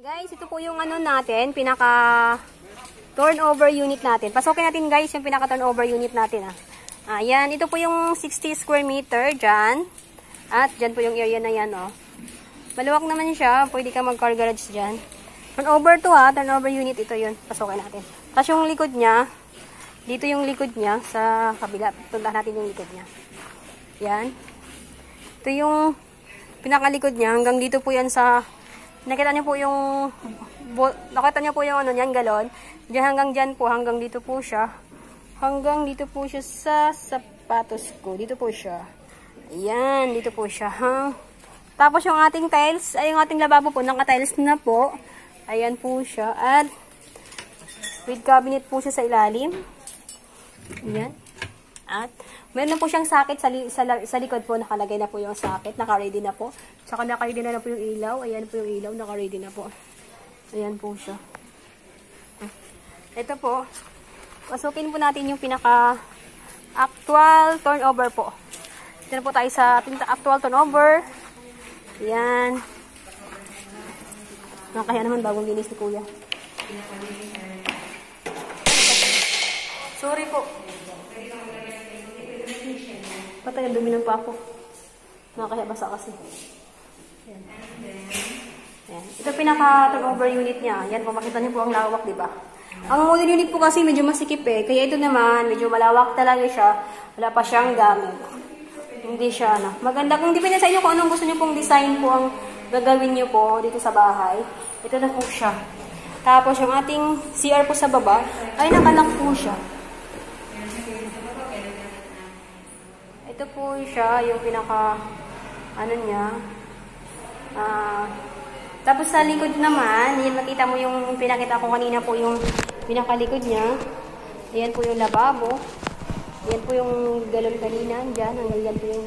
Guys, ito po yung ano natin, pinaka turnover unit natin. Pasokin natin guys yung pinaka turnover unit natin ah. Ayan, ito po yung 60 square meter dyan. At dyan po yung area na yan oh. Maluwag naman siya, pwede ka mag-car garage dyan. Turnover to ha, turnover unit ito yun. Pasokin natin. Tapos yung likod niya, dito yung likod niya sa kabila. Puntahan natin yung likod niya. Yan. Ito yung pinakalikod niya. Hanggang dito po yan sa Nakita niyo po yung nakita niyo po yung ano niyan galon. Diyan hanggang diyan po, hanggang dito po siya. Hanggang dito po siya sa sapatos ko. Dito po siya. Ayan, dito po siya. Ha? Tapos yung ating tiles, ay yung ating lababo po, naka-tiles na po. Ayan po siya. At with cabinet po siya sa ilalim. Ayan. At Meron po siyang sakit sa, li sa, sa likod po. Nakalagay na po yung sakit. Naka-ready na po. Tsaka naka-ready na, na po yung ilaw. Ayan po yung ilaw. Naka-ready na po. Ayan po siya. Ito po. Pasukin po natin yung pinaka actual turnover po. Ito na po tayo sa actual turnover. Ayan. Nakaya naman bagong linis ni kuya. Sorry po. Patay, dumi ng pako. Nakakaya basa kasi. Yan. Yan. Ito pinaka-turnover unit niya. Yan po, makita niyo po ang lawak, di ba? Ang model unit po kasi medyo masikip eh. Kaya ito naman, medyo malawak talaga siya. Wala pa siyang gamit. Hindi siya, ano. Maganda. Kung depende sa inyo kung anong gusto niyo pong design po ang gagawin niyo po dito sa bahay. Ito na po siya. Tapos yung ating CR po sa baba, ay nakalak po siya. Po siya, yung pinaka, ano niya. Ah, tapos sa likod naman, yan makita mo yung pinakita ko kanina po yung pinakalikod niya. Ayan po yung lababo. Ayan po yung galon kanina, dyan. Hanggang dyan po yung,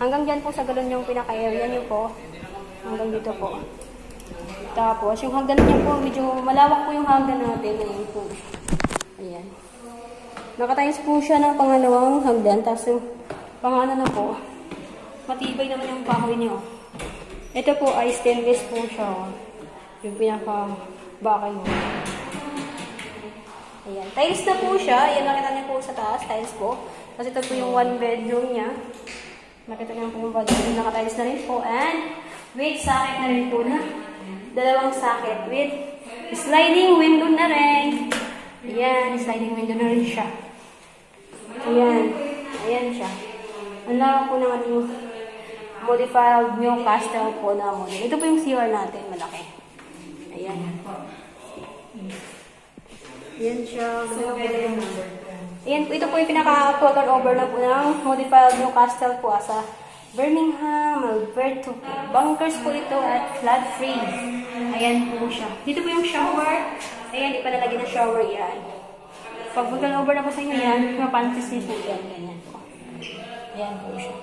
hanggang dyan po sa galon yung pinaka-area niyo po. Hanggang dito po. Tapos, yung hagdan niya po, medyo malawak po yung hagdan natin. Ayan po. Ayan. Nakatayos po siya ng pangalawang hagdan. Tapos yung pang na po, matibay naman yung kahoy niyo. Ito po ay stainless po siya. Oh. Yung pinaka bakay mo. Ayan. Tiles na po siya. Ayan, nakita niyo po sa taas. Tiles po. Tapos ito po yung one bedroom niya. Nakita niyo po yung bedroom. Naka-tiles na rin po. And with socket na rin po na. Dalawang socket with sliding window na rin. Ayan, sliding window na rin siya. Ayan. Ayan siya. Lawak po ng ating modified Newcastle po na model. Ito po yung CR natin, malaki. Ayan. Ayan siya. Ayan po, ito po yung pinaka-total over na po ng modified Newcastle po sa Birmingham, Alberto po. Bunkers po ito at flood free. Ayan po siya. Dito po yung shower. Ayan, ipalalagay na shower yan. Pag mag-over na po sa inyo yan, mapansis niyo po yan. Ganyan po. Ayan po siya.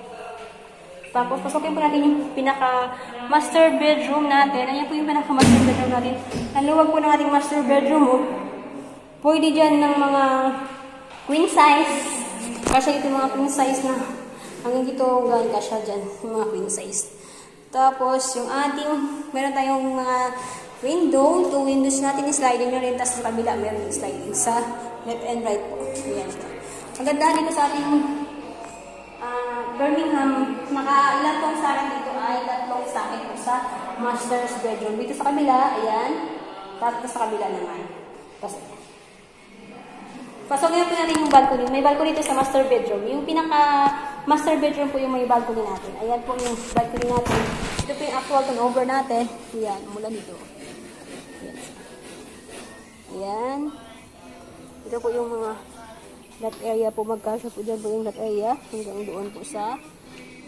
Tapos, pasukin po natin yung pinaka-master bedroom natin. Ayan po yung pinaka-master bedroom natin. Ang luwag po ng ating master bedroom, oh. Pwede dyan ng mga queen size. Kasi ito mga queen size na hanggang dito galing ka siya dyan. Yung mga queen size. Tapos, yung ating, meron tayong mga window. Two windows natin sliding na rin. Tapos sa kabila, meron yung sliding sa left and right po. Ayan. Ang ganda dito sa ating Birmingham, naka-ilan tong sa akin dito ay tatlong sa akin po sa master's bedroom. Dito sa kabila, ayan. Tapos sa kabila naman. Tapos, Pasok po natin yung balcony. May balcony dito sa master bedroom. Yung pinaka master bedroom po yung may balcony natin. Ayan po yung balcony natin. Ito po yung actual turnover natin. Ayan, mula dito. Ayan. Ayan. Ito po yung mga lot area po. Magkasya po dyan po yung lot area. Hanggang doon po sa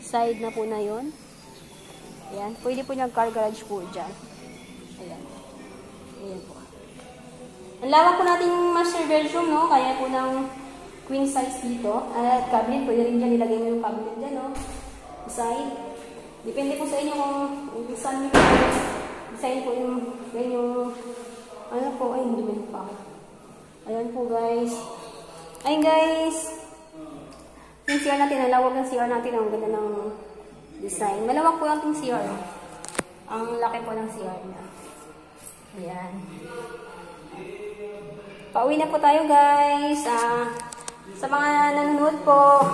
side na po na yon. Ayan. Pwede po yung car garage po dyan. Ayan. Ayan po. Ang lawak po nating master bedroom, no? Kaya po ng queen size dito. At cabinet, pwede rin dyan nilagay mo yung cabinet dyan, no? Side. Depende po sa inyo kung saan nyo design po yung, yung, ano po, ay, hindi pa. Ayan po, guys. Ayun, guys. Yung CR natin, ang lawak ng CR natin, ang ganda ng design. Malawak po yung CR. Ang laki po ng CR niya. Ayan. Pauwi na po tayo guys. Ah, sa mga nanonood po,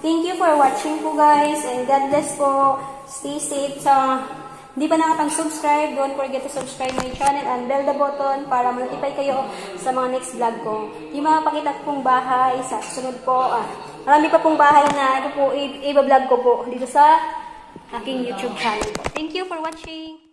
thank you for watching po guys. And God bless po. Stay safe. Sa hindi pa nakapag-subscribe, don't forget to subscribe my channel and bell the button para ma-notify kayo sa mga next vlog ko. Yung mga pakita ko pong bahay sa sunod po. Ah, marami pa pong bahay na ito po, i- i-vlog ko po dito sa aking YouTube channel. Thank you for watching.